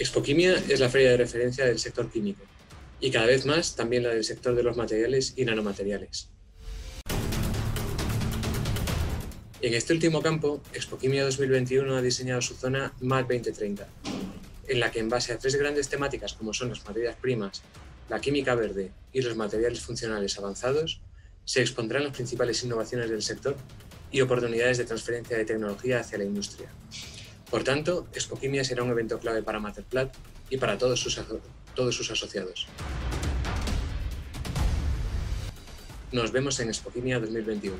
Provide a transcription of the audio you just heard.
Expoquimia es la feria de referencia del sector químico y cada vez más también la del sector de los materiales y nanomateriales. En este último campo, Expoquimia 2021 ha diseñado su zona MAC 2030, en la que en base a tres grandes temáticas como son las materias primas, la química verde y los materiales funcionales avanzados, se expondrán las principales innovaciones del sector y oportunidades de transferencia de tecnología hacia la industria. Por tanto, Expoquimia será un evento clave para Materplat y para todos sus, todos sus asociados. Nos vemos en Expoquimia 2021.